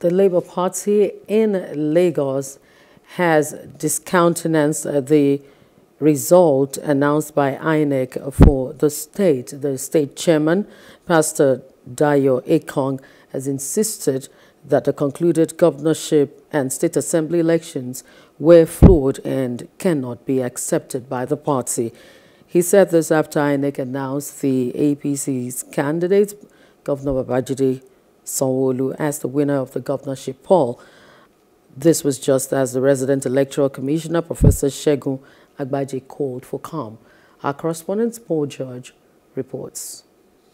The Labour Party in Lagos has discountenanced the result announced by INEC for the state. The state chairman, Pastor Dayo Ekong, has insisted that the concluded governorship and state assembly elections were flawed and cannot be accepted by the party. He said this after INEC announced the APC's candidate, Governor Babajide Sanwo-Olu, as the winner of the governorship poll. This was just as the resident electoral commissioner, Professor Segun Agbaje, called for calm. Our correspondent, Paul George, reports.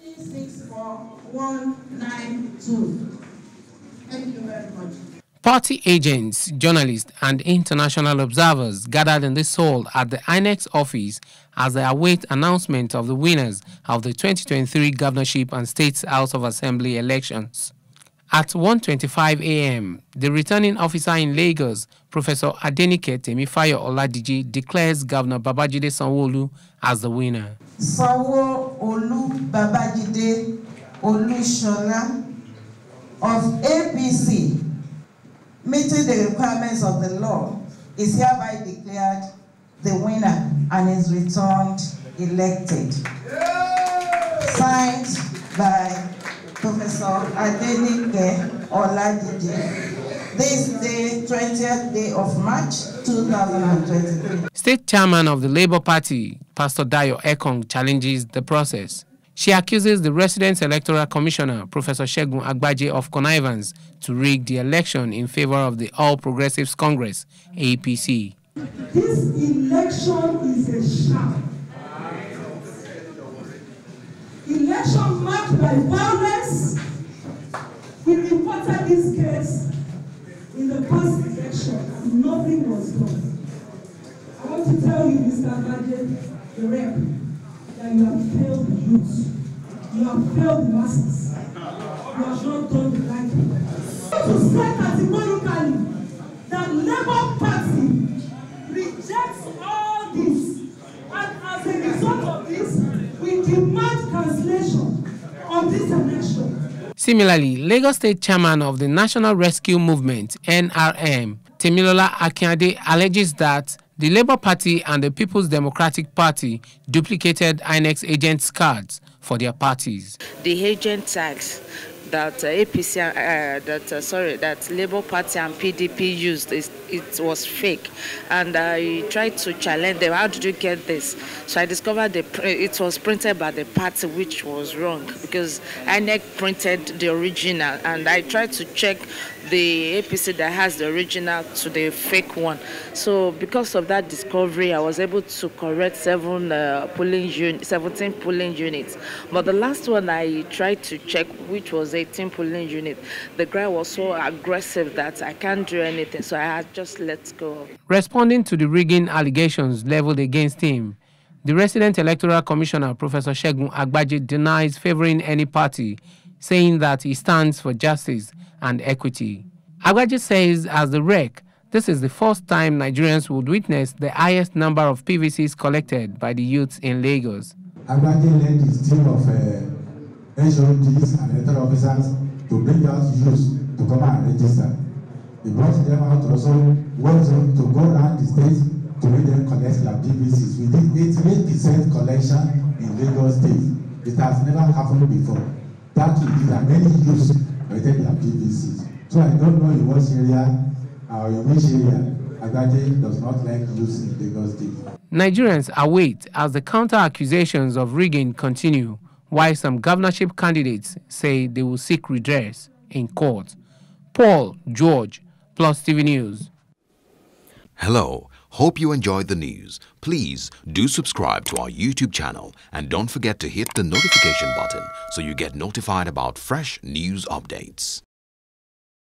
64192. Thank you very much. Party agents, journalists, and international observers gathered in this hall at the INEC office as they await announcement of the winners of the 2023 governorship and State House of Assembly elections. At 1.25 a.m., the returning officer in Lagos, Professor Adenike Temidayo Oladiji, declares Governor Babajide Sanwo-Olu as the winner. Sanwo-Olu Babajide Olushola of APC, meeting the requirements of the law, is hereby declared the winner and is returned elected. Signed by Professor Adenike Oladiji. This day, 20th day of March 2023. State chairman of the Labour Party, Pastor Dayo Ekong, challenges the process. She accuses the resident electoral commissioner, Professor Segun Agbaje of connivance, to rig the election in favor of the All Progressives Congress, APC. This election is a sham. Election marked by violence. We reported this case in the past election and nothing was done. I want to tell you, Mr. Agbaje, the rep, that you have failed the youth. You have failed the masses. You have not done the right thing. To say categorically that Labour Party rejects all this, and as a result of this, we demand cancellation of this election. Similarly, Lagos State Chairman of the National Rescue Movement, NRM, Temilola Akinade, alleges that the Labour Party and the People's Democratic Party duplicated INEC's agents' cards for their parties. The agent tags that uh, APC, uh, that uh, sorry, that Labour Party and PDP used, it, it was fake, and I tried to challenge them. How did you get this? So I discovered the, it was printed by the party, which was wrong because I INEC printed the original, and I tried to check the APC that has the original to the fake one. So because of that discovery, I was able to correct seven uh, polling un 17 polling units. But the last one I tried to check, which was 18 polling unit, the guy was so aggressive that I can't do anything. So I had just let go. Responding to the rigging allegations leveled against him, the resident electoral commissioner, Professor Segun Agbaje, denies favoring any party, saying that he stands for justice and equity. Agbaje says as the REC, this is the first time Nigerians would witness the highest number of PVCs collected by the youths in Lagos. Agbaje led his team of uh, HODs and electoral officers to bring out youths to come and register. He brought them out also, went to go around the state to make them collect their PVCs. We did 88% collection in Lagos State. It has never happened before. That we did, and many youths collected their PVCs. So I don't know in what area or in which area Agbaje does not like youths in Lagos State. Nigerians await as the counter accusations of rigging continue, while some governorship candidates say they will seek redress in court. Paul George, Plus TV News. Hello. Hope you enjoyed the news. Please do subscribe to our YouTube channel and don't forget to hit the notification button so you get notified about fresh news updates.